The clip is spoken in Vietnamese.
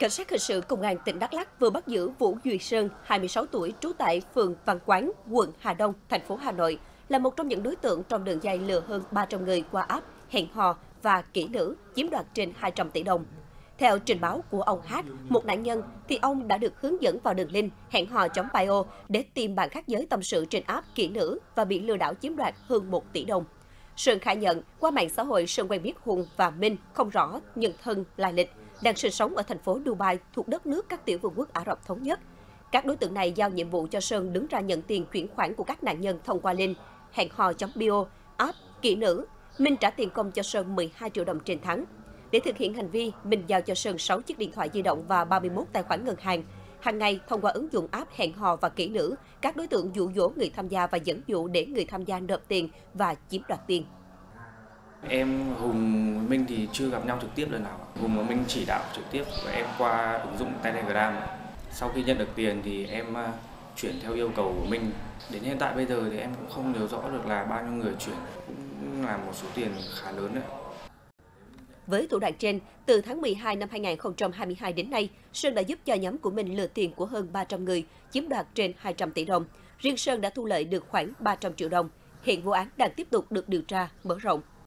Cảnh sát hình sự Công an tỉnh Đắk Lắk vừa bắt giữ Vũ Duy Sơn, 26 tuổi, trú tại phường Văn Quán, quận Hà Đông, thành phố Hà Nội, là một trong những đối tượng trong đường dây lừa hơn 300 người qua app, hẹn hò và kỹ nữ, chiếm đoạt trên 200 tỷ đồng. Theo trình báo của ông Hát, một nạn nhân, thì ông đã được hướng dẫn vào đường link hẹn hò.bio để tìm bạn khác giới tâm sự trên app kỹ nữ và bị lừa đảo chiếm đoạt hơn 1 tỷ đồng. Sơn khai nhận, qua mạng xã hội Sơn quen biết Hùng và Minh không rõ nhân thân lai lịch, đang sinh sống ở thành phố Dubai thuộc đất nước các tiểu vương quốc Ả Rập Thống Nhất. Các đối tượng này giao nhiệm vụ cho Sơn đứng ra nhận tiền chuyển khoản của các nạn nhân thông qua link hẹn hò.bio, app, kỹ nữ. Minh trả tiền công cho Sơn 12 triệu đồng trên tháng. Để thực hiện hành vi, Minh giao cho Sơn 6 chiếc điện thoại di động và 31 tài khoản ngân hàng. Hàng ngày, thông qua ứng dụng app hẹn hò và kỹ nữ, các đối tượng dụ dỗ người tham gia và dẫn dụ để người tham gia nộp tiền và chiếm đoạt tiền. Em Hùng Minh thì chưa gặp nhau trực tiếp lần nào. Hùng và Minh chỉ đạo trực tiếp và em qua ứng dụng Telegram. Sau khi nhận được tiền thì em à, chuyển theo yêu cầu của Minh. Đến hiện tại bây giờ thì em cũng không nhớ rõ được là bao nhiêu người chuyển, cũng là một số tiền khá lớn đấy. Với thủ đoạn trên, từ tháng 12 năm 2022 đến nay, Sơn đã giúp cho nhóm của mình lừa tiền của hơn 300 người, chiếm đoạt trên 200 tỷ đồng. Riêng Sơn đã thu lợi được khoảng 300 triệu đồng. Hiện vụ án đang tiếp tục được điều tra, mở rộng.